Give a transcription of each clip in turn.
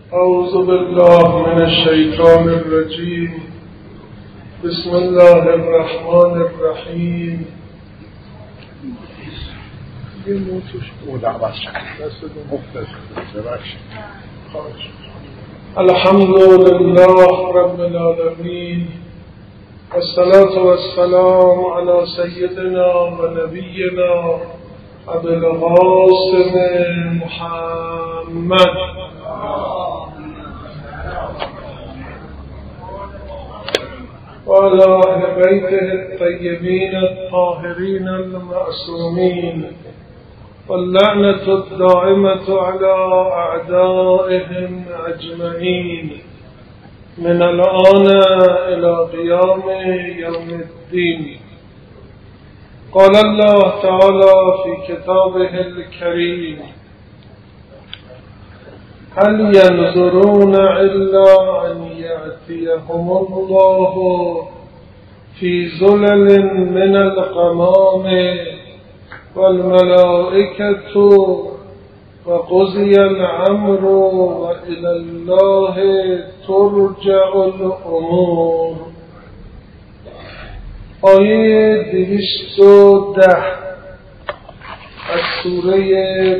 أعوذ بالله من الشيطان الرجيم. بسم الله الرحمن الرحيم. الحمد لله رب العالمين والصلاة والسلام على سيدنا ونبينا أبي القاسم محمد. وعلى أهل بيته الطيبين الطاهرين المعصومين. واللعنة الدائمة على أعدائهم أجمعين. من الآن إلى قيام يوم الدين. قال الله تعالى في كتابه الكريم هل ينظرون إلا أن يأتيهم الله في زلل من الغمام والملائكة وقضي الأمر وإلى الله ترجع الأمور. آیه دویست و ده از سوره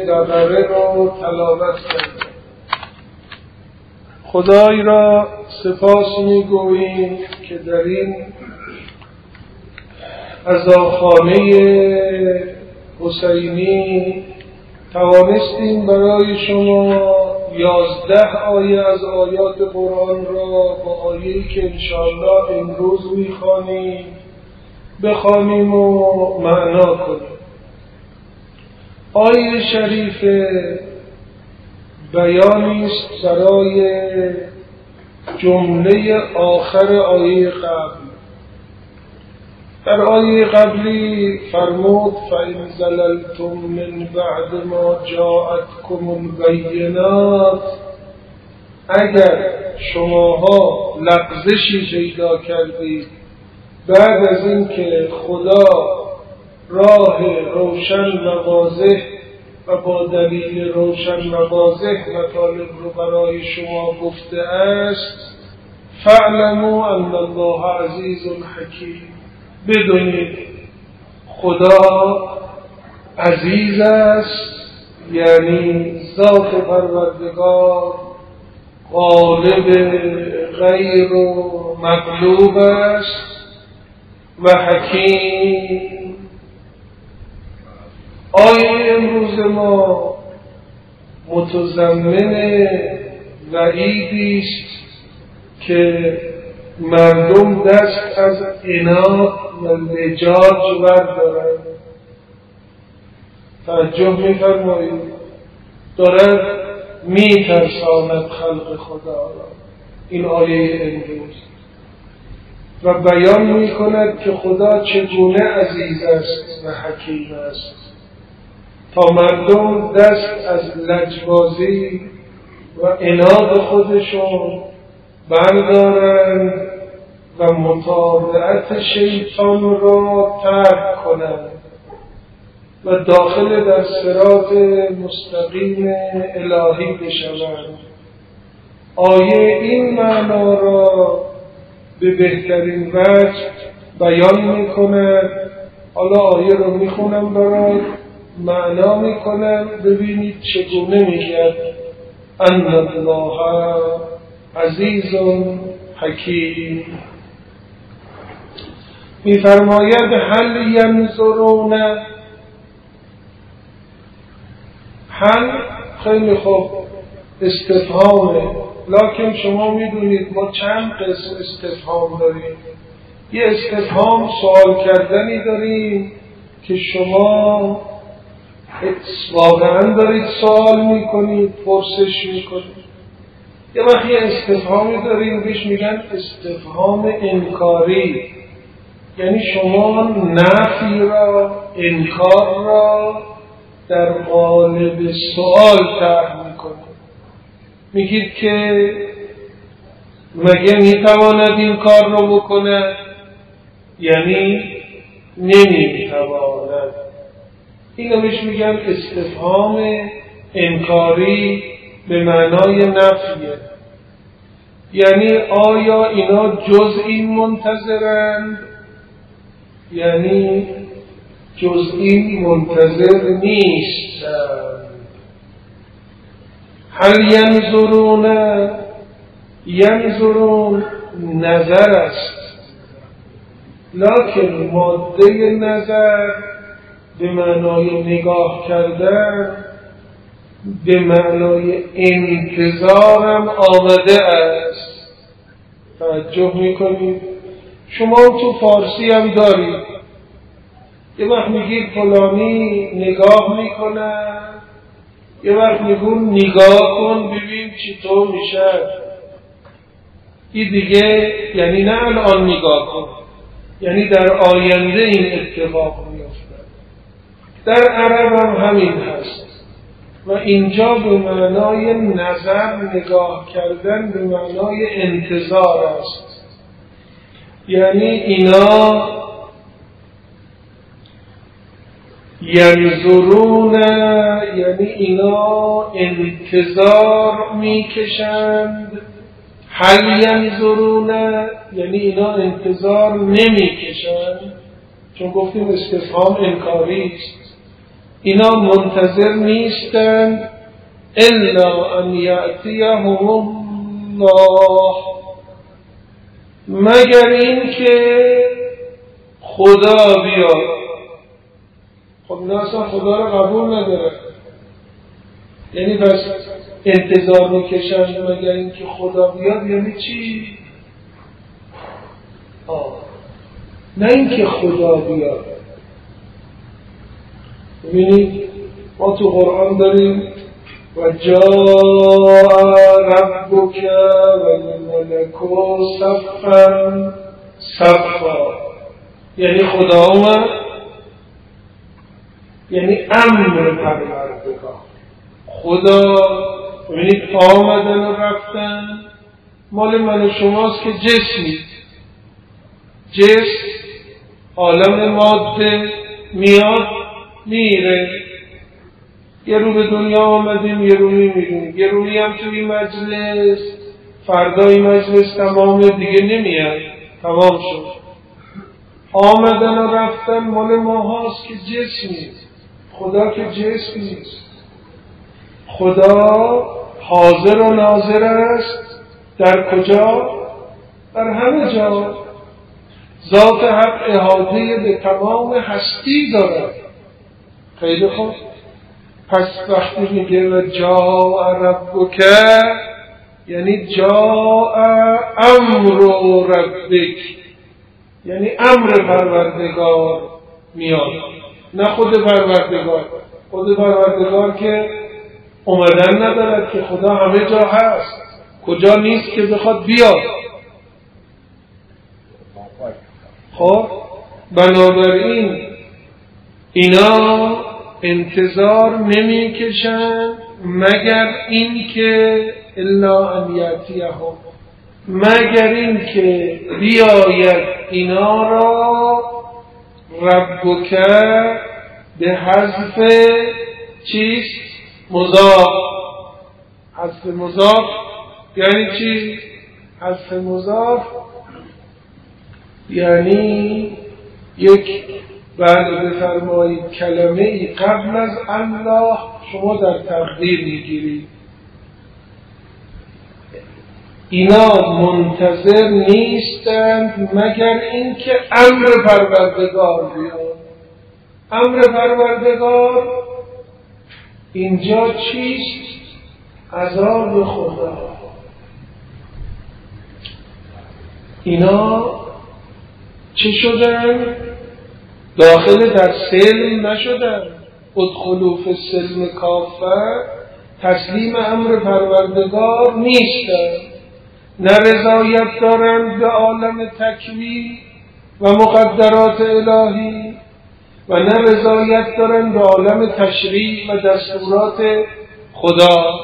تلاوت کرد خدای را سپاس می‌گوییم که در این ازاخانه حسینی توانستیم برای شما یازده آیه از آیات قرآن را با آیهی که انشاءالله امروز می‌خوانیم بخوانیم و معنا کنیم. آیه شریف بیانی است برای جمله آخر آیه قبل. در آیه قبلی فرمود فَإِنْ زَلَلْتُمْ من بعد ما جاءتكم البینات اگر شماها لغزشی پیدا کردید بعد از اینکه خدا راه روشن و واضح و با دلیل روشن و واضح مطالب رو برای شما گفته است فاعلموا ان الله عزیز حکیم بدونید خدا عزیز است یعنی ذات پروردگار غالب غیر و مغلوب است و حکیم. آیه امروز ما متضمن وعیدی است که مردم دست از اناد و لجاج بردارند. توجه میفرمایید. دارد میترساند خلق خدا را. این آیه امروز. و بیان می کند که خدا چگونه عزیز است و حکیم است. تا مردم دست از لجبازی و اناد خودشون بردارند و مطابعت شیطان را ترک کنند و داخل در سرات مستقیم الهی بشوند. آیه این معنا را به بهترین وجه بیان می کند حالا آیه رو می‌خونم برای معنا می‌کنم. ببینید چگونه میگد ان الله عزیز حکیم. میفرماید هل ینظرون. هل خیلی خوب. استفهامه لکن شما می‌دونید ما چند قسم استفهام داریم. یه استفهام سوال کردنی داریم که شما واقعا دارید سوال می‌کنید پرسش می‌کنید. یه وقت یه استفهامی داریم بهش میگن استفهام انکاری. یعنی شما نفی را انکار را در قالب سوال طرح می‌کنید. میگید که مگه می‌تواند این کار رو بکنه یعنی نمی‌تواند. اینو بهش میگن استفهام انکاری به معنای نفیه. یعنی آیا اینا جز این منتظرند یعنی جز این منتظر نیستند هل ینظرون؟ ینظرون نظر است. لکن ماده نظر به معنای نگاه کردن به معنای انتظارم آمده است. توجه می‌کنید؟ شما تو فارسی هم دارید. یه وقت میگید فلانی نگاه می‌کنه. یه وقت میگون نگاه کن ببین چطور میشه. این دیگه یعنی نه الان نگاه کن یعنی در آینده این اتفاق میفته در عرب هم همین هست. و اینجا به معنای نظر نگاه کردن به معنای انتظار است. یعنی اینا ینظرون یعنی اینا انتظار می‌کشند. هل ینظرون یعنی اینا انتظار نمی‌کشند. چون گفتیم استفهام انکاری است. اینا منتظر نیستند الا ان یأتیهم الله. مگر اینکه خدا بیاد. خب اینا خدا رو قبول نداره. یعنی پس انتظار می‌کشند مگر اینکه خدا بیاد یعنی چی؟ آه. نه اینکه خدا بیاد. ببینید ما تو قرآن داریم و جا ربک و الملک صفا. صفا. یعنی خدا اومد. یعنی امر پروردگار. خدا ببینید آمدن و رفتن. مال من شماست که جسمی. جسم عالم ماده میاد میره. یه رو به دنیا آمدیم یه رو میمیریم یه روی هم توی مجلس. فردای مجلس تمام دیگه نمیاد. تمام شد. آمدن و رفتن مال ما هاست که جسم نیست. خدا که جسم نیست. خدا حاضر و ناظر است. در کجا؟ در همه جا. ذات حق احاطه به تمام هستی دارد. خیلی خوب. پس وقتی میگه و جا ربک یعنی جا امر ربک. یعنی امر پروردگار میاد. نه خود پروردگار. خود پروردگار که اومدن ندارد که خدا همه جا هست. کجا نیست که بخواد بیاد. خب؟ بنابراین اینا انتظار نمی‌کشند مگر اینکه الا ان یاتیهم مگر اینکه بیاید اینا را ربک به حذف چیست مضاف. حذف مضاف یعنی چی؟ حذف مضاف یعنی یک بعد بفرمایید کلمه ای قبل از الله شما در تقدیر می‌گیرید. اینا منتظر نیستند مگر اینکه امر پروردگار بیاد. امر پروردگار اینجا چیست؟ عذاب خدا. اینا چه شدن؟ داخل در سلم نشدن. ادخلو سلم کافر تسلیم امر پروردگار نیستن. نه رضایت دارند به عالم تکوی و مقدرات الهی و نه رضایت دارند به عالم تشریع و دستورات خدا.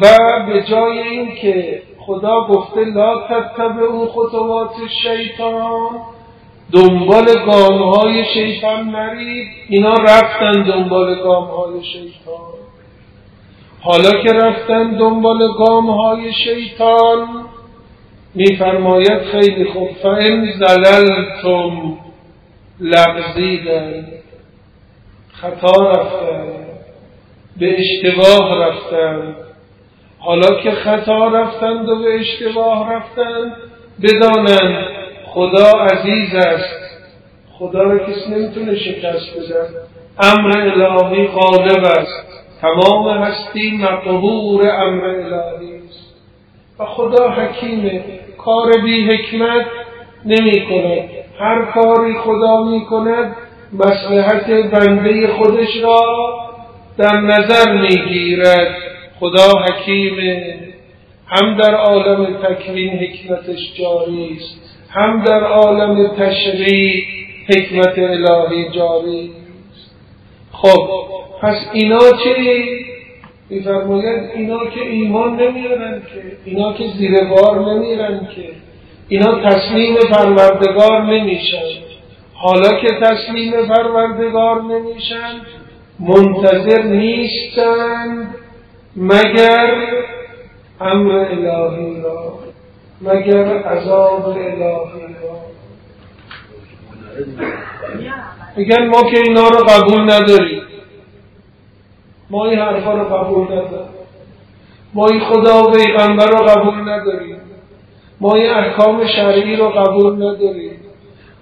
و به جای اینکه خدا گفته لا تتبع اون خطوات شیطان دنبال گامهای شیطان نرید. اینا رفتن دنبال گامهای شیطان. حالا که رفتن دنبال گام های شیطان میفرماید خیلی خوب فان زللتم لغزیدن خطا رفتن به اشتباه رفتن. حالا که خطا رفتند و به اشتباه رفتند بدانند خدا عزیز است. خدا را کسی نمی‌تونه شکست بده امر الهی غالب است. تمام هستی مقهور امر الهی است. و خدا حکیمه. کار بی حکمت نمی کند هر کاری خدا می کند مسلحت بنده خودش را در نظر می گیرد خدا حکیمه. هم در عالم تکوین حکمتش جاری است. هم در عالم تشریع حکمت الهی جاری. خب پس اینا چی؟ میفرماید اینا که ایمان نمیارن که اینا که زیر بار نمیرن که اینا تسلیم پروردگار نمیشن. حالا که تسلیم پروردگار نمیشن منتظر نیستند مگر امر الهی را. مگر عذاب الهی؟ میگن ما که اینا رو قبول نداریم. ما این حرفا رو قبول نداریم. ما این خدا و پیغمبر رو قبول نداریم. ما این احکام شرعی رو قبول نداریم.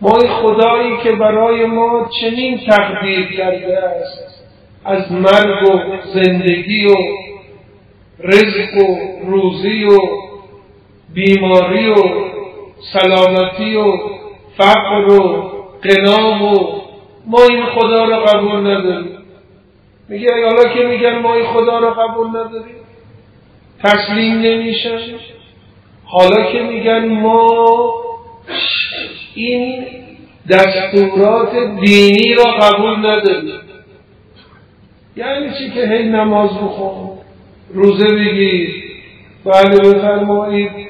ما این خدایی که برای ما چنین تقدیر کرده است. از مرگ و زندگی و رزق و روزی و بیماری و سلامتی و فقر و قنام و ما این خدا را قبول نداریم. میگه حالا که میگن ما این خدا را قبول نداریم تسلیم نمیشن. حالا که میگن ما این دستورات دینی را قبول نداریم. یعنی چی که هی نماز بخون روزه بگیر. بله بفرمایید.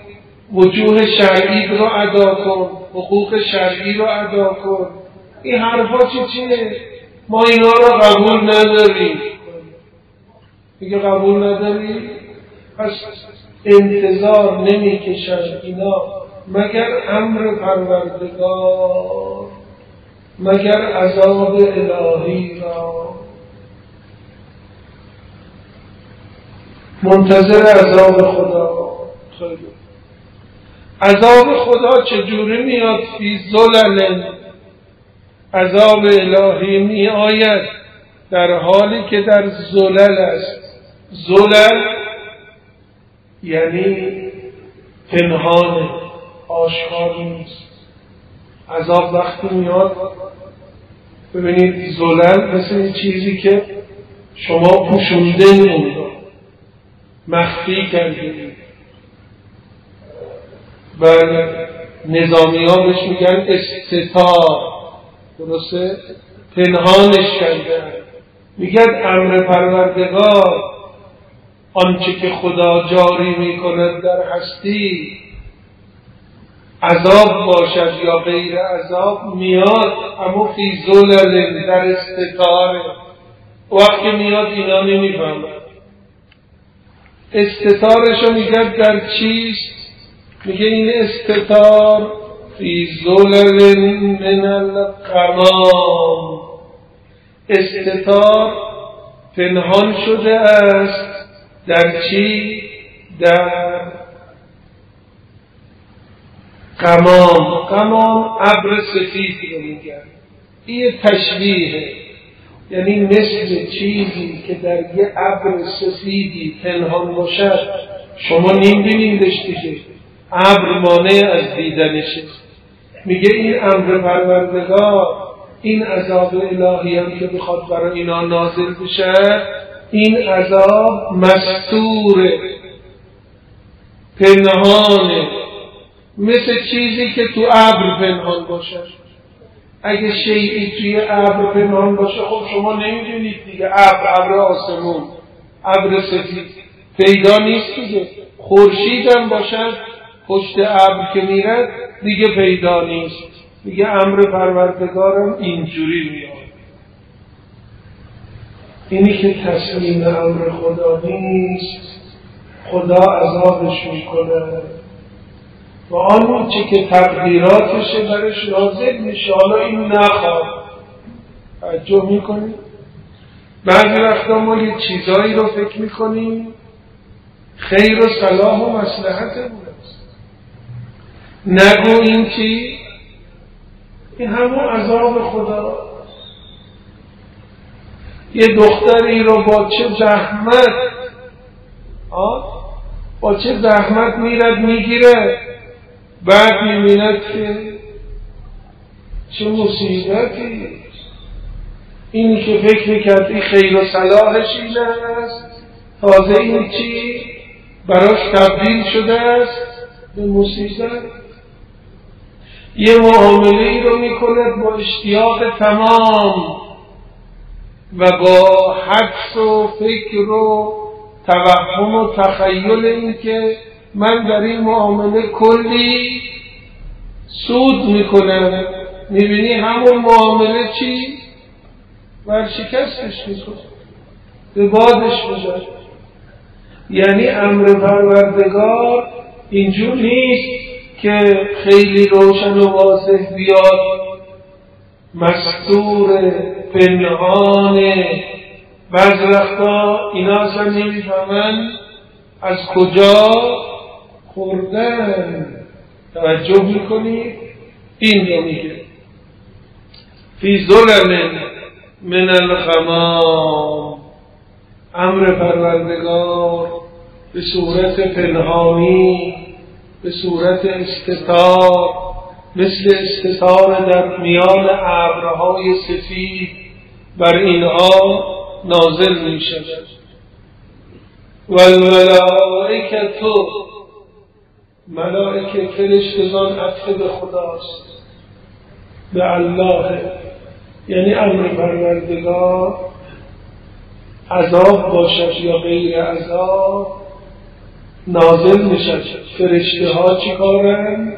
وجوه شرعی رو ادا کن حقوق شرعی رو ادا کن. این حرفا چی چیه؟ ما اینا رو قبول نداریم. میگه قبول نداری پس انتظار نمی‌کشن اینا. مگر امر پروردگار مگر عذاب الهی را. منتظر عذاب خدا. خیلی. عذاب خدا چجوری میاد فی زلل عذاب الهی می آید در حالی که در زلل است. زلل یعنی پنهان آشکار نیست. عذاب وقتی میاد ببینید زلل مثل چیزی که شما پوشونده نمی‌دید مخفی کردیم بله نظامی ها بهش میگن استتار درسته؟ پنهانش کردن. میگن امر پروردگار آنچه که خدا جاری می‌کند در هستی عذاب باشد یا غیر عذاب میاد اما فی زلل در استتاره وقتی میاد اینا نمی‌فهمد استتارشو میگه در چیست؟ میگه این استتار فی زلل من القمام. استتار پنهان شده است در چی؟ در قمام. قمام ابر سفید رو میگن. این تشبیهه. یعنی مثل چیزی که در یه ابر سفیدی پنهان باشد شما نمیبینیدش دیگه. ابر مانع از دیدنشه. میگه این امر پروردگار این عذاب الهی هم که بخواد برای اینا نازل بشه این عذاب مستوره پنهانه مثل چیزی که تو ابر پنهان باشد اگه شیعی توی ابر پنهان باشه خب شما نمی‌دونید دیگه ابر ابر آسمون ابر سفید. پیدا نیست دیگه. خورشیدم باشد پشت ابر که میرد دیگه پیدا نیست. دیگه امر پروردگارم اینجوری میاد. اینی که تسلیم امر خدا نیست خدا عذابش می‌کنه. و آن چه که تقدیراتشه برش نازل میشه. حالا این نخواد توجه می‌کنیم بعضی وقتا ما یه چیزایی رو فکر می‌کنیم. خیر و صلاح و مسلحت است نگو این چی؟ این همون عذاب خدا. یه دختری رو با چه زحمت؟ با چه زحمت میرد می‌گیره. بعد می‌بیند که چه مصیبتی. اینی که فکر می‌کرد خیر و صلاحش این است. تازه این چی؟ براش تبدیل شده است به مصیبت. یه معامله ای رو می‌کند با اشتیاق تمام و با حدس و فکر و توهم و تخیل این که من در این معامله کلی سود می‌کنم. می‌بینی همون معامله چی؟ ورشکستش می‌کنه. به بادش بذاره یعنی امر پروردگار اینجور نیست. که خیلی روشن و واضح بیاد. مستور پنهان بعض وقتا اینا اصلا نمی‌فهمن از کجا خوردن. توجه می‌کنید؟ این رو فی ظلم من الغمام. امر پروردگار به صورت پنهانی به صورت استتار مثل استتار در میان ابرهای سفید بر اینها نازل می شود و تو ملائکه فرشتگان عطف به خداست به الله یعنی امر پروردگار عذاب باشد یا غیر عذاب. نازل می‌شد فرشته ها چی کارن؟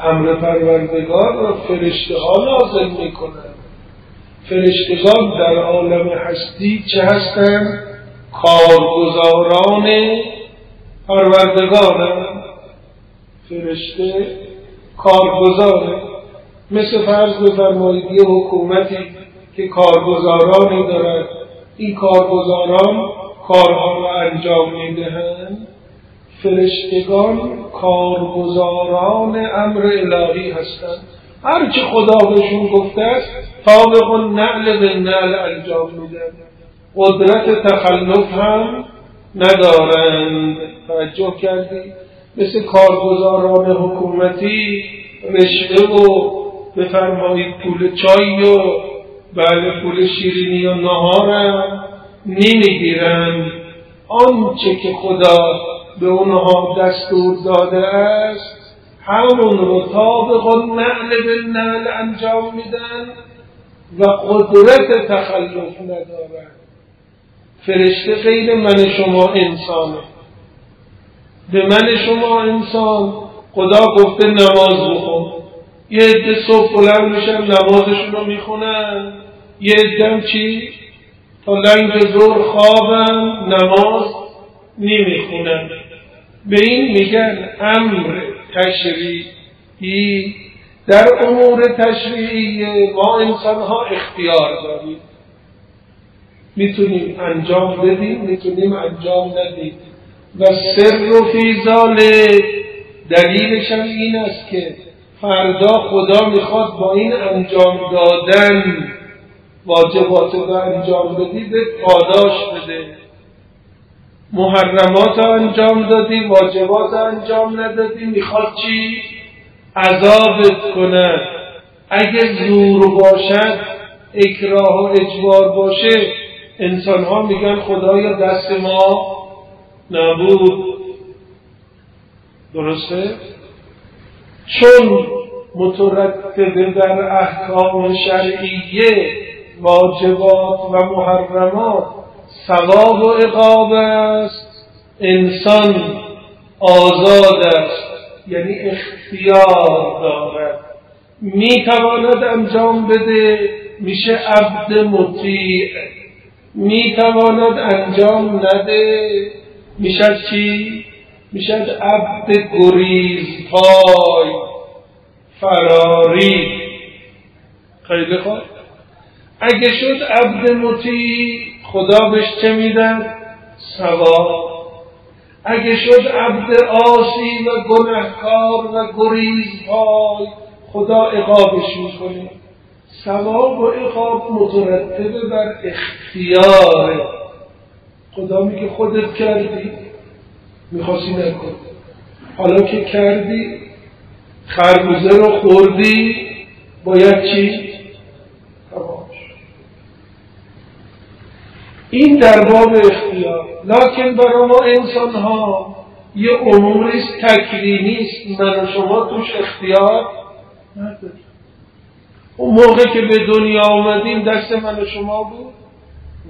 امر پروردگار را فرشته ها نازل می‌کنن فرشتگان در عالم هستی چه هستند؟ کارگزاران پروردگارن فرشته کارگزاره مثل فرض بفرمایید یه حکومتی که کارگزارانی دارد. این کارگزاران کارها را انجام می‌دهند. فرشتگان کارگزاران امر الهی هستند. هرچه خدا بهشون گفته است طابق نعل به نعل انجام میدن قدرت تخلف هم ندارند. توجه کردی؟ مثل کارگزاران حکومتی رشوه و بفرمایید پول چای و بله پول شیرینی و نهارم. نمی‌گیرند. آنچه که خدا به اونها دستور داده است همون رو طابق به نعل انجام میدن و قدرت تخلف ندارن. فرشته غیر من شما انسانه. به من شما انسان خدا گفته نماز بخون. یه عده صبح بلند میشن نمازشون رو می‌خونن. یه عده چی؟ تا لنگ زور خوابن نماز نمی‌خونن به این میگن امر تشریعی. در امور تشریعی ما انسان ها اختیار داریم. می‌تونیم انجام بدیم می‌تونیم انجام ندیم. و سر و فیزال دلیلش این است که فردا خدا می‌خواد با این انجام دادن واجبات رو انجام بدی به پاداش بده محرمات انجام دادی واجبات انجام ندادی می‌خواد چی؟ عذابت کنه اگه زور باشد اکراه و اجبار باشه انسان ها میگن خدایا دست ما نبود درسته؟ چون مترتب در احکام شرعیه واجبات و محرمات ثواب و عقاب است. انسان آزاد است یعنی اختیار دارد. می‌تواند انجام بده میشه عبد مطیع. می‌تواند انجام نده می‌شد چی؟ می‌شد عبد گریز پای فراری. خیلی خوب. اگه شد عبد مطیع خدا بهش چه میدن؟ سواب اگه شد عبد آسی و گنهکار و گریز پای خدا اقابش می‌کنه. ثواب و اقاب مترتبه بر اختیار. خدا میگه خودت کردی. می‌خواستی نکن حالا که کردی خربوزه رو خوردی باید چی؟ این در باب اختیار. لکن برای ما انسان ها یه اموری تکرینی است من و شما توش اختیار نداریم. اون موقع که به دنیا آمدیم دست من و شما بود؟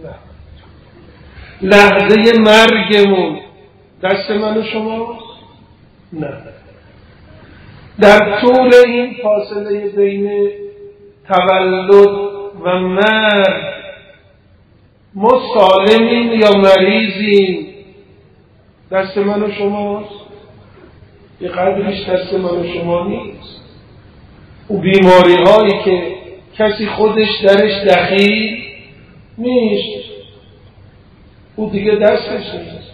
نه. لحظه مرگمون دست من و شما نه. در طول این فاصله بین تولد و مرگ ما سالمیم یا مریضیم؟ دست من و شماست یه قدرش دست من و شما نیست. او بیماری هایی که کسی خودش درش دخیل نیست. او دیگه دستش نیست.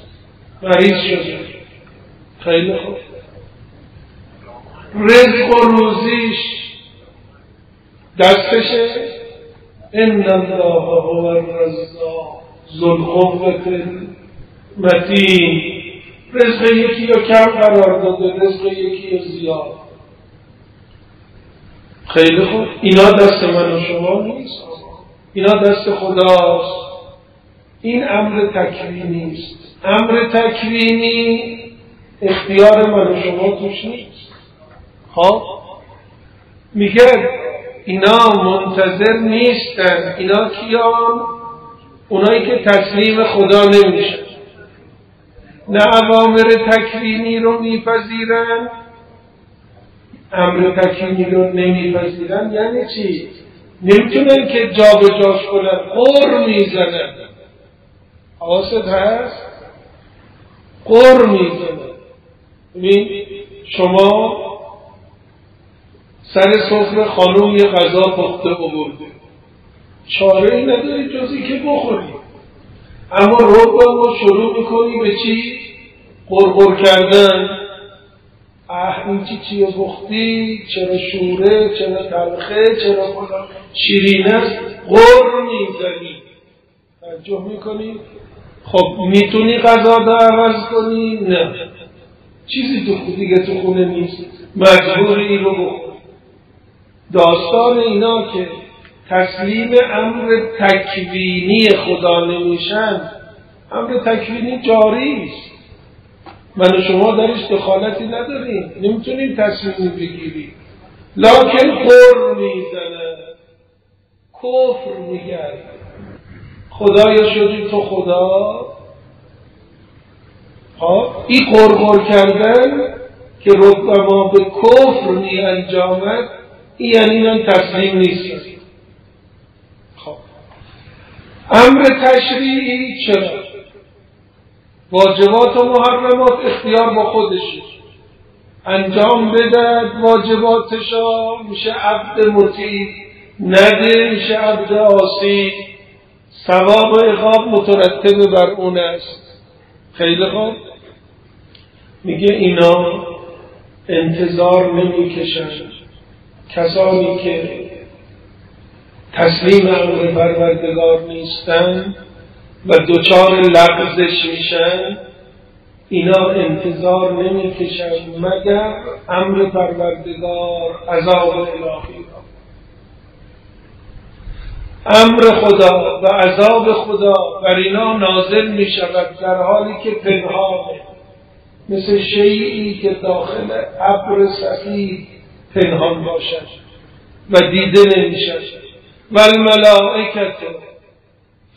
مریض شده. خیلی خوب. رزق و روزیش دستشه. ان الله هو الرزاق ذو القوة متین رزق یکی یا کم قرار داده رزق یکی یا زیاد. خیلی خوب. اینا دست من و شما نیست. اینا دست خداست. این امر تکوینی است امر تکوینی اختیار من و شما توش نیست. خب؟ میگه اینا منتظر نیستن. اینا کیان؟ اونایی که تسلیم خدا نمیشن. نه عوامر تکوینی رو میپذیرن امر تکوینی رو نمیپذیرن. یعنی چی؟ نمی‌تونن که جا به جاش کنن قر می‌زنن. حواست هست؟ قر می‌زنن. شما سر سفره خانوم یه غذا پخته آورده چاره ای نداری جز که بخوری. اما رو ما شروع می‌کنی به چی؟ قرقر کردن. اه این چی چیه بختی چرا شوره چرا تلخه چرا شیرین است قر می‌زنی. توجه می‌کنی؟ خب می‌تونی غذا رو عوض کنی؟ نه. چیزی تو دیگه تو خونه نیست. مجبوری رو داستان اینا که تسلیم امر تکوینی خدا نمیشن امر تکوینی جاری است من و شما درش دخالتی نداریم. نمی‌تونیم تصمیم بگیریم. لکن قر می‌زنه. کفر میگرد خدایا شدی تو خدا؟ ها این قرقر کردن که ربما به کفر می انجامد این یعنی من تسلیم نیست. خب. امر تشریعی چرا؟ واجبات و محرمات اختیار با خودشه انجام بدد واجباتشا میشه عبد مطیع. نده میشه عبد آسی ثواب و اقاب مترتب بر اون است. خیلی خوب. میگه اینا انتظار نمی‌کشند کسانی که تسلیم امر پروردگار نیستند و دچار لغزش میشن اینا انتظار نمی‌کشند مگر امر پروردگار عذاب الهی را. امر خدا و عذاب خدا بر اینا نازل می شود در حالی که پنهانه مثل شیعی که داخل ابر سفید پنهان باشد و دیده نمی‌شد و الملائکت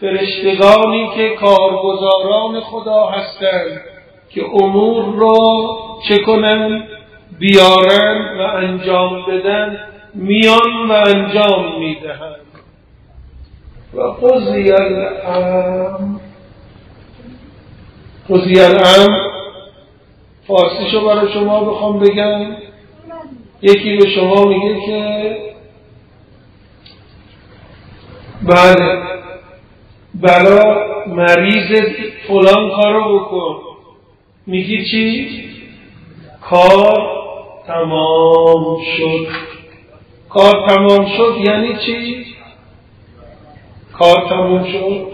فرشتگانی که کارگزاران خدا هستند که امور را چه کنند بیارن و انجام بدن میان و انجام می‌دهند. و قضی الام قضی الام فارسیشو برای شما بخوام بگم. یکی به شما میگه که بله برا مریض فلان کارو بکن میگی چی؟ کار تمام شد کار تمام شد یعنی چی؟ کار تمام شد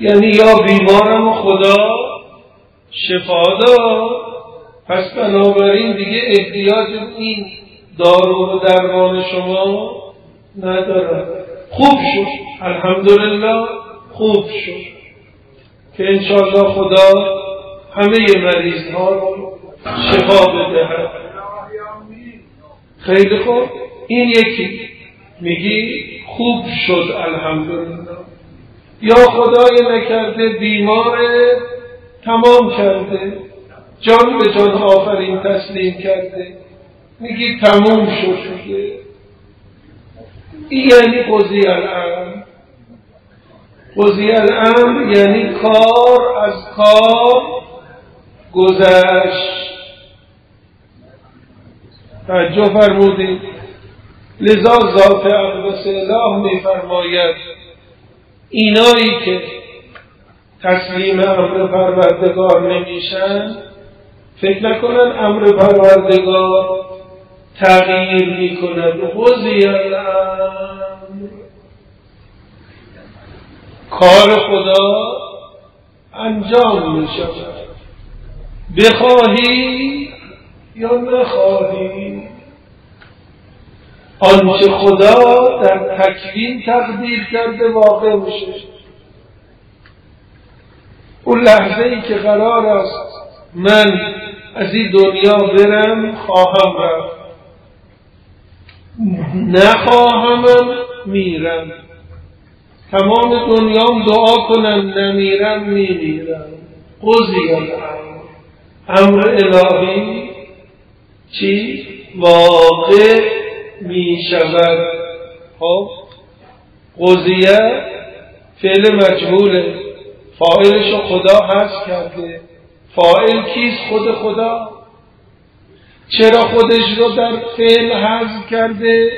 یعنی یا بیمارم خدا شفا داد پس بنابراین دیگه احتیاج این دارو و درمان شما ندارد خوب شد. الحمدلله خوب شد. که انشاءالله خدا همه مریض ها رو شفا بدهد خیلی خوب. این یکی. میگی خوب شد. الحمدلله. یا خدای نکرده بیمار تمام کرده. جان به جان آفرین تسلیم کرده. میگی تموم شد این یعنی قضی الامر. قضی الامر یعنی کار از کار گذشت. توجه فرمودید لذا ذات اقدس اله میفرماید اینایی که تسلیم امر پروردگار نمیشن فکر نکنن امر پروردگار تغییر می‌کند. قضی الامر کار خدا انجام می شود بخواهی یا نخواهی. آنچه خدا در تکوین تقدیر کرده واقع میشه اون لحظه ای که قرار است من از این دنیا برم خواهم رفت. نخواهمم میرم. تمام دنیام دعا کنم نمیرم میمیرم. قضی امر الهی چی؟ واقع می شود خب؟ قضیه فعل مجهوله. فاعلش خدا هست کرده. فاعل کیست خود خدا؟ چرا خودش رو در فعل حذف کرده؟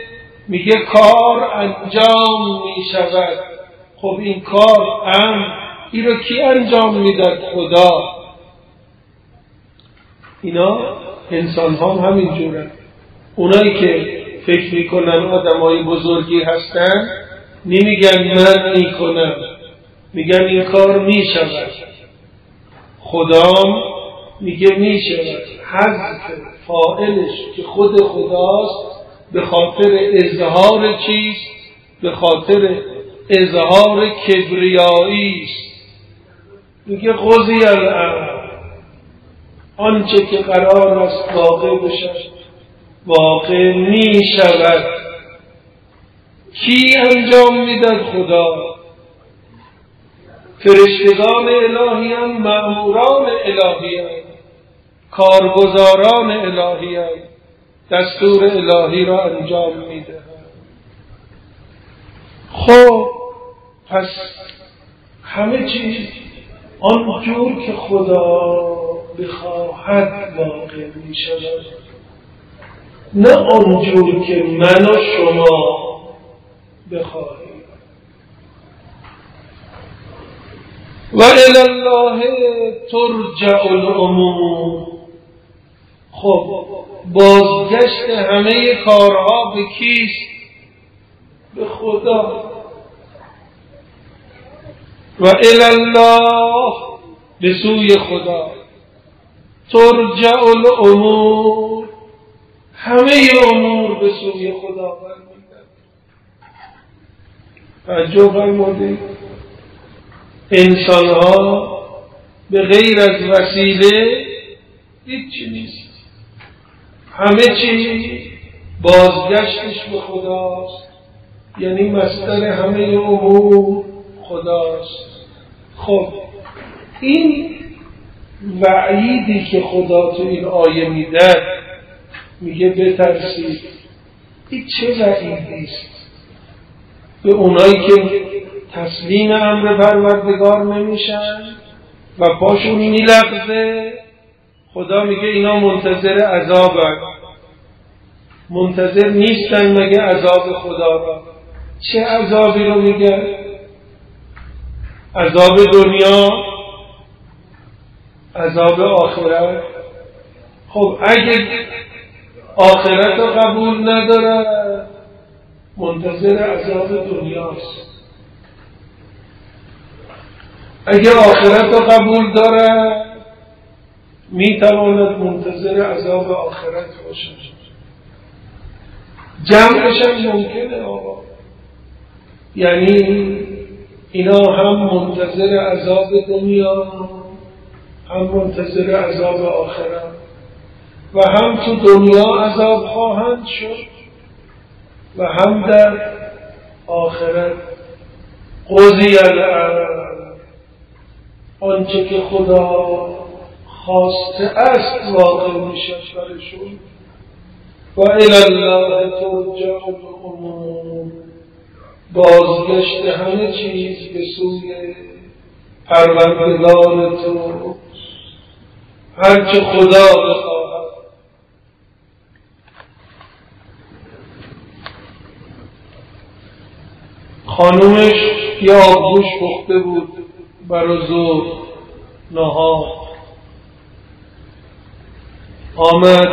میگه کار انجام می شود خب این کار ام این رو کی انجام می‌داد خدا؟ اینا انسان ها هم همین اونایی که فکر می‌کنن آدمای بزرگی هستن نمیگن من می‌کنم. میگن این کار می‌شود. خدام میگه می‌شود حذف فائلش که خود خداست به خاطر اظهار چیست؟ به خاطر اظهار کبریایی است میگه قضی الامر. آنچه که قرار است واقع بشد واقع می شود کی انجام می‌داد خدا؟ فرشتگان الهی هم مأموران الهی هم کارگزاران الهی هم دستور الهی را انجام میده خب پس همه چیز آنجور که خدا بخواهد واقع می شود نه آنجور که من و شما بخواهیم. و الله ترجع الامور خب بازگشت همه کارها به کیست؟ به خدا. و الله به سوی خدا. ترجع الامور همه امور به سوی خدا. برمیگرد توجه فرمودید. انسان ها به غیر از وسیله هیچی نیست. همه چی بازگشتش به خداست. یعنی مستر همه امور خداست. خب این وعیدی که خدا تو این آیه میده میگه بترسید. این چه وعیدی است؟ به اونایی که تسلیم امر پروردگار نمیشن و پاشون میلغزه خدا میگه اینا منتظر عذابن. منتظر نیستن مگه عذاب خدا را. چه عذابی رو میگه؟ عذاب دنیا عذاب آخرت. خب اگه آخرت رو قبول نداره منتظر عذاب دنیاست. اگه آخرت رو قبول داره می‌تواند منتظر عذاب آخرت باشه. جمعش هم ممکنه آقا. یعنی اینا هم منتظر عذاب دنیا هم منتظر عذاب آخرت. و هم تو دنیا عذاب خواهند شد و هم در آخرت. قضی آنچه که خدا خواسته است واقع میشه برشون و الله ترجع الامور بازگشت همه چیز به سوی پروردگار تو. هرچه خدا بخواهد. خانومش یه آبگوش پخته بود. برا زور نهار آمد.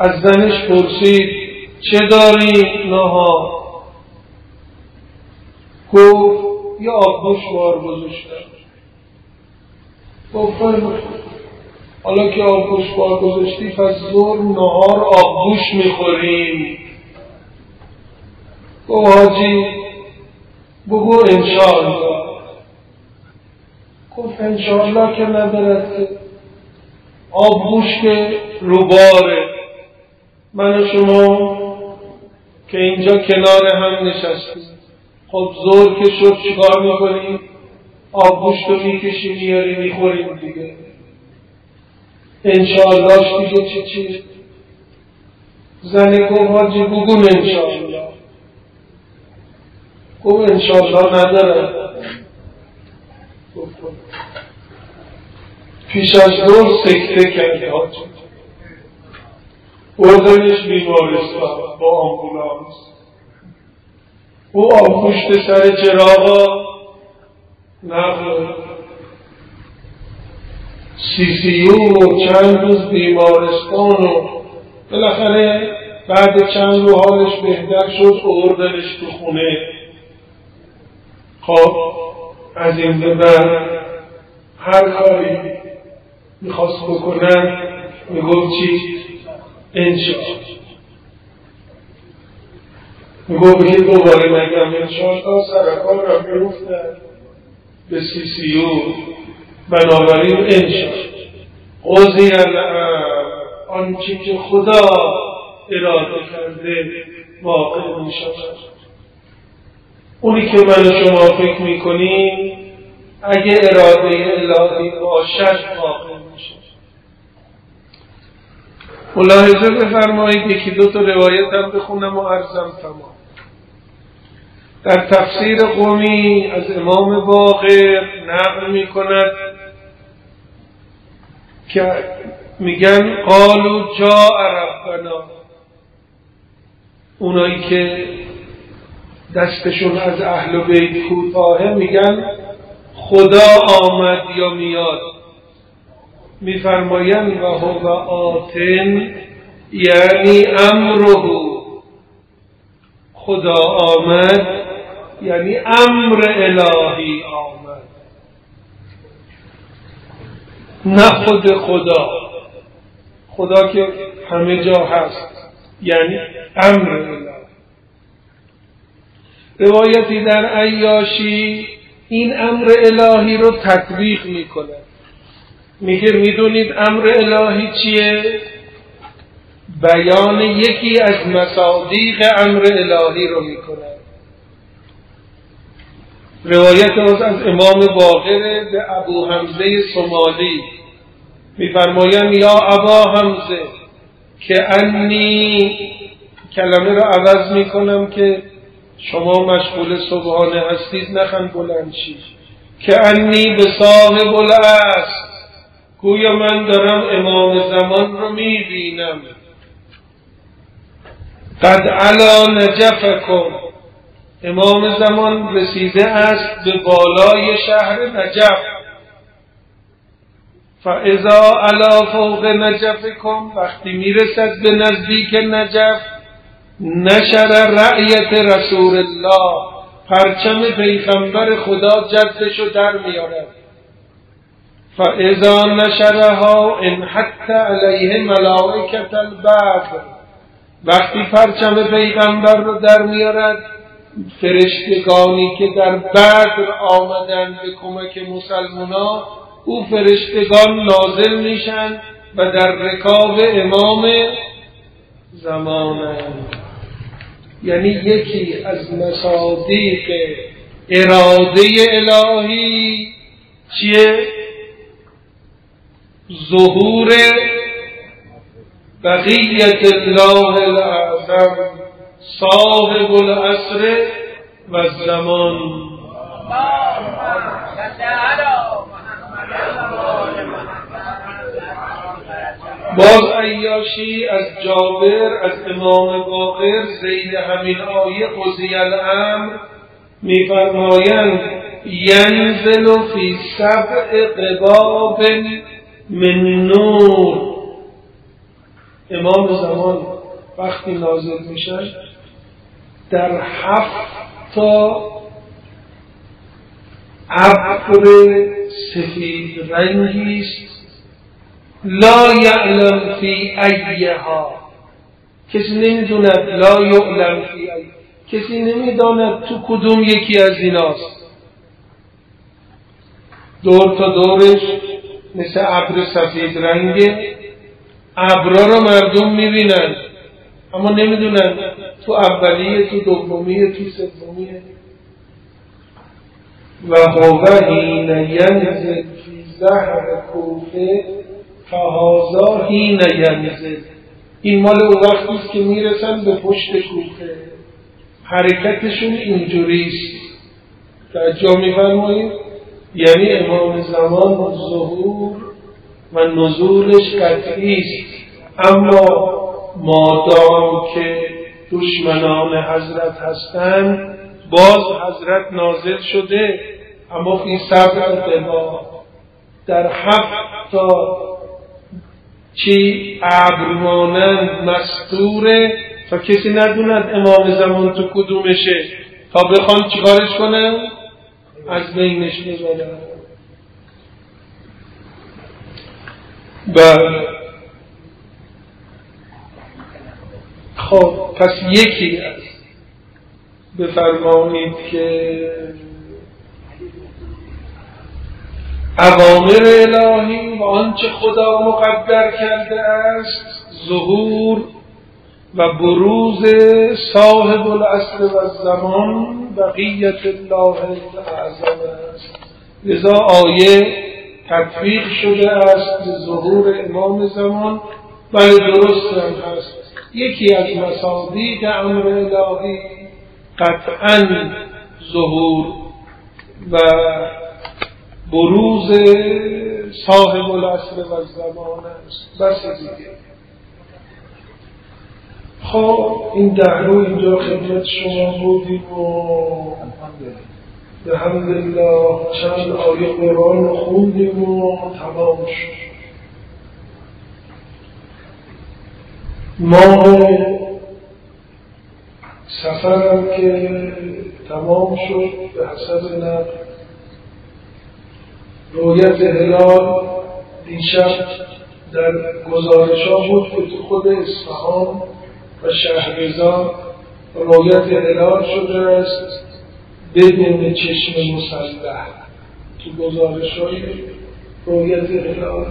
از زنش پرسید چه داری؟ نهار گفت یه آبگوش بار گذاشتم. گفت حالا که آبگوش بار گذاشتی پس زور نهار آبگوش می‌خوریم. گفت حاجی بگو انشاءالله. گفت انشاءالله که ندارد که آبگوش که روباره. من و شما که اینجا کنار هم نشستیم. خب زور که شد چیکار می‌کنیم؟ آبگوش رو می‌کشیم میاریم می‌خوریم دیگه. انشاءالله دیگه چی چی؟ زنی گفت حاجی بگو انشاءالله. گفت انشاءالله نداره. پیش از دور سکته کرده حاجی بردنش بیمارستان با آمبولانس. او آبگوشت سر چراغا نقل سیسیو و چند روز بیمارستان و بالاخره بعد چند رو حالش بهتر شد اوردنش تو خونه. خب از این به بعد هر کاری می‌خواست بکنن می‌گفت چی؟ انشاء می‌گفت که دوباره نگم انشاء سر کار را میفتن به سی سی او. بنابراین انشاء قضی آنچه که خدا اراده کرده واقع می شود اونی که من شما فکر می‌کنیم اگه اراده الهی باشد واقع میشه. ملاحظه بفرمایید یکی دو تا روایت هم بخونم و عرضم تمام. در تفسیر قومی از امام باقر نقل می کند که میگن قالو جا ربنا. اونایی که دستشون از اهل بیت کوتاهه میگن خدا آمد یا میاد؟ میفرمایند و هو آتن یعنی امره. خدا آمد یعنی امر الهی آمد. نه خود خدا. خدا که همه جا هست یعنی امر. روایتی در عیاشی این امر الهی رو تطبیق می‌کنه. میگه می‌دونید امر الهی چیه؟ بیان یکی از مصادیق امر الهی رو می‌کنه. روایت از امام باقر به ابو حمزه سمالی میفرمایند یا ابا حمزه که انی کلمه رو عوض می‌کنم که شما مشغول صبحانه هستید نخند بلند شید. که انی به صاحب است گویا من دارم امام زمان رو می‌بینم. قد علا نجفکم. امام زمان رسیده است به بالای شهر نجف. فاذا علا فوق نجفکم وقتی می‌رسد به نزدیک نجف نشر رعیت رسول الله پرچم پیغمبر خدا جدش رو در میارد فاذا نشرها انحت علیه ملائکت البدر وقتی پرچم پیغمبر رو در میارد فرشتگانی که در بدر آمدن به کمک مسلمونا او فرشتگان نازل میشن و در رکاب امام زمانند یعنی یکی از مصادیق اراده الهی چیه؟ ظهور بقیت الله الاعظم صاحب العصر و زمان باز عیاشی از جابر از امام باقر زید همین آیه قضی الامر میفرمایند ینزل فی سبع قباب من نور. امام زمان وقتی نازل میشن در هفت تا ابر سفید رنگی است. لا یعلم فی ایها. کسی نمی‌دوند لا یعلم فی ای کسی نمی‌داند تو کدوم یکی از ایناست. دور تا دورش مثل ابر سفید رنگه ابرا رو مردم می‌بینن. اما نمی‌دونن تو اولیه تو دومیه تو سومیه. و هو حین ینزل فی زهر کوفه. فهازا ینزل این مال اون وقتی که می‌رسن به پشت کوفه. حرکتشون اینجوریست در جا میفرمایید یعنی امام زمان ظهور و نزولش قطعی است. اما مادام که دشمنان حضرت هستند باز حضرت نازل شده اما فی صبر قبا در هفت تا چی ابر مستوره تا کسی ندوند امام زمان تو کدومشه؟ تا بخوان چیکارش کنن از بینش ببرن بله. خب پس یکی از بفرمایید که اوامر الهی و آنچه خدا مقدر کرده است ظهور و بروز صاحب العصر و زمان بقیت الله اعظم است. لذا آیه تطبیق شده است به ظهور امام زمان بله درست هم هست. یکی از مصادیق امر الهی قطعا ظهور و بروز صاحب العصر و زمان است. بس دیگه. خب این دهرو اینجا خدمت شما بودیم و به حمدالله چند آیه قرآن خوندیم و تمام شد. ماه سفرم که تمام شد به حسب نقل رویت هلال دیشب در گزارش ها بود که تو خود اصفهان و شهرزا رویت هلال شده است بدون چشم مسلح. تو گزارش های رویت هلال.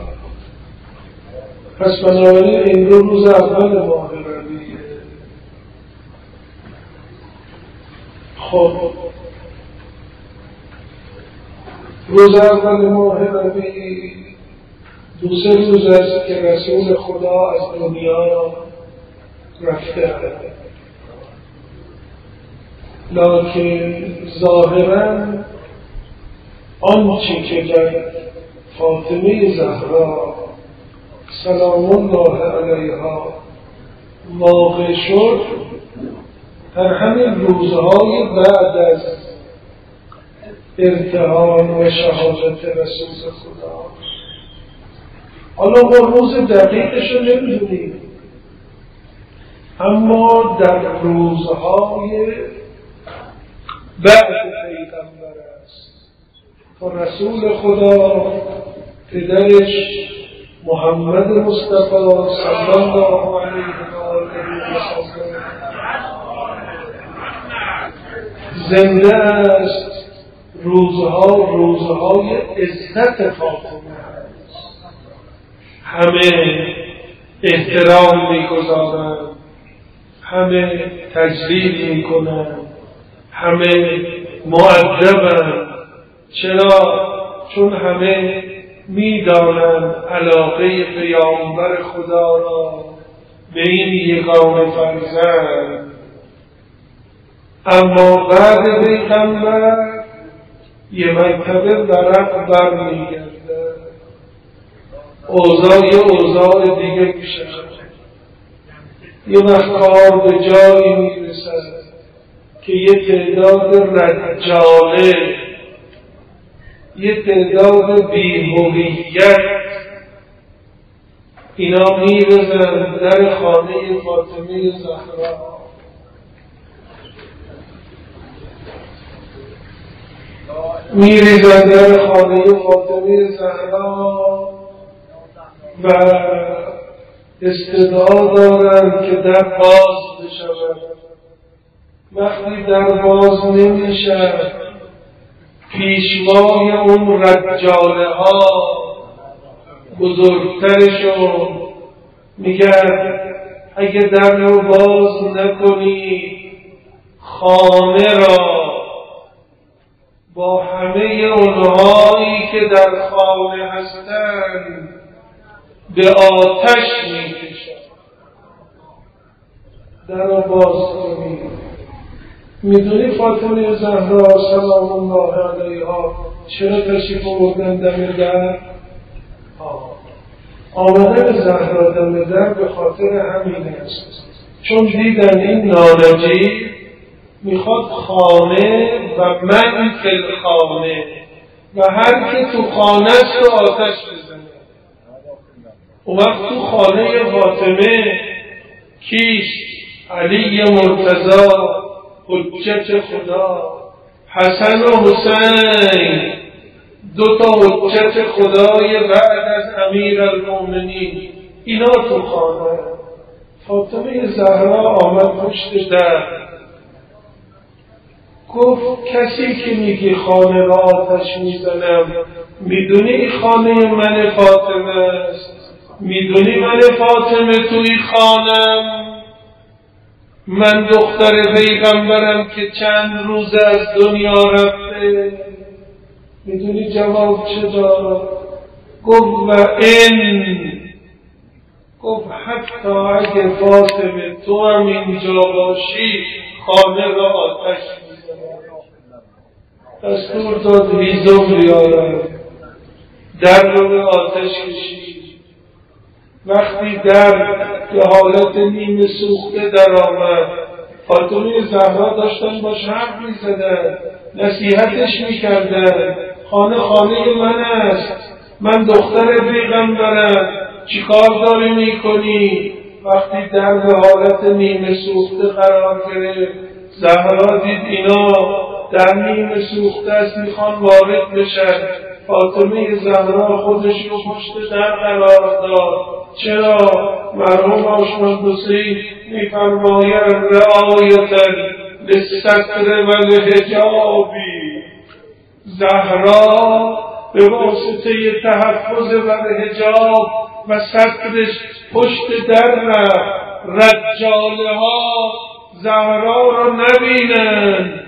پس بنابراین این روز اول ماه ربیعه خب روز اول ماه دو سه روز است که رسول خدا از دنیا رفته لکن ظاهرا آنچه که در فاطمه زهرا سلام الله علیها واقع شد در همین روزهای بعد از ارتحان و شهادت رسول خدا. حالا ما روز دقیقش رو نمی‌دونیم. اما در روزهای بعد پیغمبر است. تا رسول خدا پدرش محمد مصطفی صلی الله علیه و آله زنده است. روزها روزهای عزت فاطمه همه احترام می‌گذارند. همه تجلیل می‌کنند. همه معدبند چرا؟ چون همه می‌دانند علاقه پیامبر خدا را به این یگان فرزند. اما بعد پیغمبر یه مرتبه ورق برمیگرد اوضاع یه اوضاع دیگه میشه یه وقت کار به جایی می‌رسد که یه تعداد رجاله یه تعداد بیهویت اینا میرزن در خانه فاطمه زهرا. میریزن در خانه فاطمه زهرا و استدعا که در باز بشود. وقتی در باز نمی‌شد پیشوای اون رجاله ها بزرگترشون میگن اگه در رو باز نکنی خانه را با همه اونهایی که در خانه هستند به آتش می‌کشد. در باز کنید می‌دونی فاطمه زهرا سلام الله علیها چرا تشریف آوردن دم در؟ آمدن زهرا دم در به خاطر همین است. چون دیدن این نارجی می‌خواد خانه و من فل خانه و هر که تو خانه است آتش بزنه. اون وقت تو خانه فاطمه کیش؟ علی مرتضا حجت خدا حسن و حسین. دو تا حجت خدای بعد از امیر المومنین اینا تو خانه. فاطمه زهرا آمد پشت در. گفت کسی که میگی خانه را آتش می‌زنم می‌دونی خانه من فاطمه است. می‌دونی من فاطمه توی خانم. من دختر پیغمبرم که چند روز از دنیا رفته. می‌دونی جواب چه داد گفت و این گفت حتی اگه فاطمه تو هم اینجا باشی خانه را آتش دستور داد هیزم بیارم در رو به آتش کشید وقتی در به حالت نیمه سوخته در آمد فاطمه زهرا داشتن با حرف می‌زدن نصیحتش می‌کردن خانه خانه من است من دختر پیغمبرم چیکار داری می‌کنی وقتی در به حالت نیمه سوخته قرار گرفت زهرا دید اینا در نیمه سوخته است می‌خوان وارد بشن. فاطمه زهرا خودش رو پشت در قرار داد. چرا؟ مرحوم آشمان حسین میفرمایند رعایتا لستر و لحجابی زهرا به واسطه تحفظ و حجاب و سطرش پشت در رجاله ها زهرا را نبینند.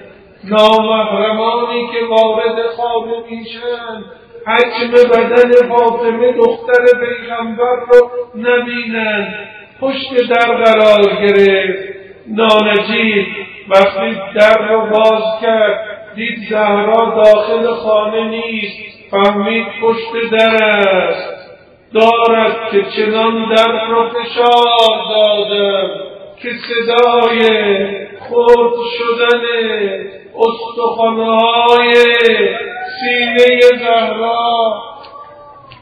نامحرمانی که وارد خانه میشن حجم بدن فاطمه دختر پیغمبر رو نبینن. پشت در قرار گرفت. نانجید وقتی در رو باز کرد دید زهرا داخل خانه نیست فهمید پشت در است. دارد که چنان در رو فشار دادم که صدای خرد شدن استخوانهای سینه زهرا.